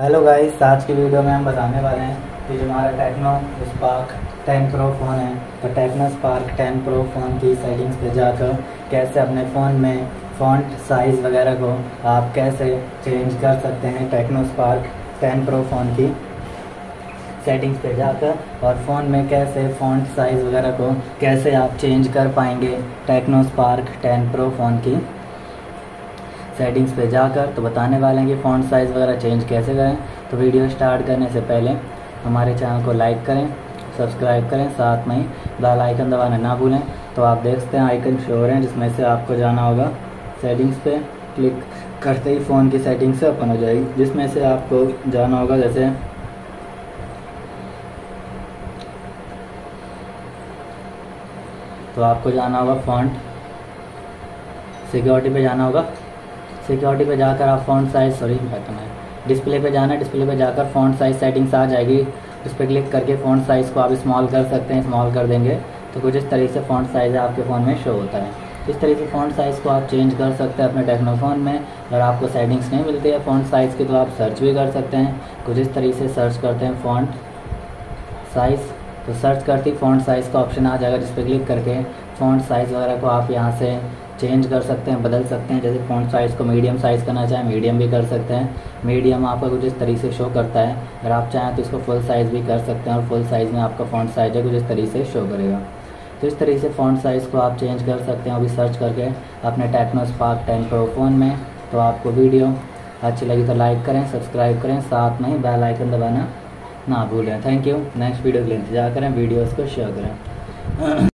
Hello guys आज की video में हम बताने वाले हैं कि जो हमारा टेक्नो स्पार्क 10 प्रो फ़ोन है तो टेक्नो स्पार्क 10 प्रो फ़ोन की सेटिंग्स पे जाकर कैसे अपने फ़ोन में फ़ॉन्ट साइज़ वगैरह को आप कैसे चेंज कर सकते हैं टेक्नो स्पार्क 10 प्रो फ़ोन की सेटिंग्स पे जाकर और फ़ोन में कैसे फ़ॉन्ट साइज़ वगैरह को कैसे आप चेंज कर पाएँगे टेक्नो स्पार्क 10 प्रो फ़ोन की। सेटिंग्स पे जाकर तो बताने वाले हैं कि फ़ॉन्ट साइज़ वगैरह चेंज कैसे करें। तो वीडियो स्टार्ट करने से पहले हमारे चैनल को लाइक करें सब्सक्राइब करें, साथ में ही बेल आइकन दबाना ना भूलें। तो आप देख सकते हैं आइकन शो हो रहे हैं, जिसमें से आपको जाना होगा सेटिंग्स पे। क्लिक करते ही फ़ोन की सेटिंग से ओपन हो जाएगी, जिसमें से आपको जाना होगा जैसे तो आपको जाना होगा फॉन्ट सिक्योरिटी पे जाना होगा। सिक्योरिटी पे जाकर आप फ़ॉन्ट साइज़ सॉरी बटन है डिस्प्ले पे जाना है डिस्प्ले पे जाकर फ़ॉन्ट साइज़ सेटिंग्स आ जाएगी। उस पर क्लिक करके फ़ॉन्ट साइज़ को आप स्मॉल कर सकते हैं स्मॉल कर देंगे। तो कुछ इस तरीके से फ़ॉन्ट साइज़ आपके फ़ोन में शो होता है। इस तरीके से फ़ॉन्ट साइज़ को आप चेंज कर सकते हैं अपने टेक्नोफोन में, अगर आपको सेटिंग्स नहीं मिलती है फ़ॉन्ट साइज़ की तो आप सर्च भी कर सकते हैं। कुछ इस तरीके से सर्च करते हैं फ़ॉन्ट साइज़ तो सर्च करती फ़ॉन्ट साइज़ का ऑप्शन आ जाएगा जिस पर क्लिक करके फ़ॉन्ट साइज़ वगैरह को आप यहाँ से चेंज कर सकते हैं, बदल सकते हैं। जैसे फ़ॉन्ट साइज़ को मीडियम साइज़ करना चाहें मीडियम भी कर सकते हैं। मीडियम आपका कुछ इस तरीके से शो करता है। अगर आप चाहें तो इसको फुल साइज़ भी कर सकते हैं और फुल साइज़ में आपका फ़ॉन्ट साइज़ है कुछ इस तरीके से शो करेगा। तो इस तरीके से फ़ॉन्ट साइज़ को आप चेंज कर सकते हैं। अभी सर्च करके अपने Tecno Spark ten pro phone में तो आपको वीडियो अच्छी लगी तो लाइक करें सब्सक्राइब करें। साथ में ही बेल आइकन दबाना ना भूलें। थैंक यू नेक्स्ट वीडियो के लिए इंतज़ार करें वीडियोस को शेयर करें।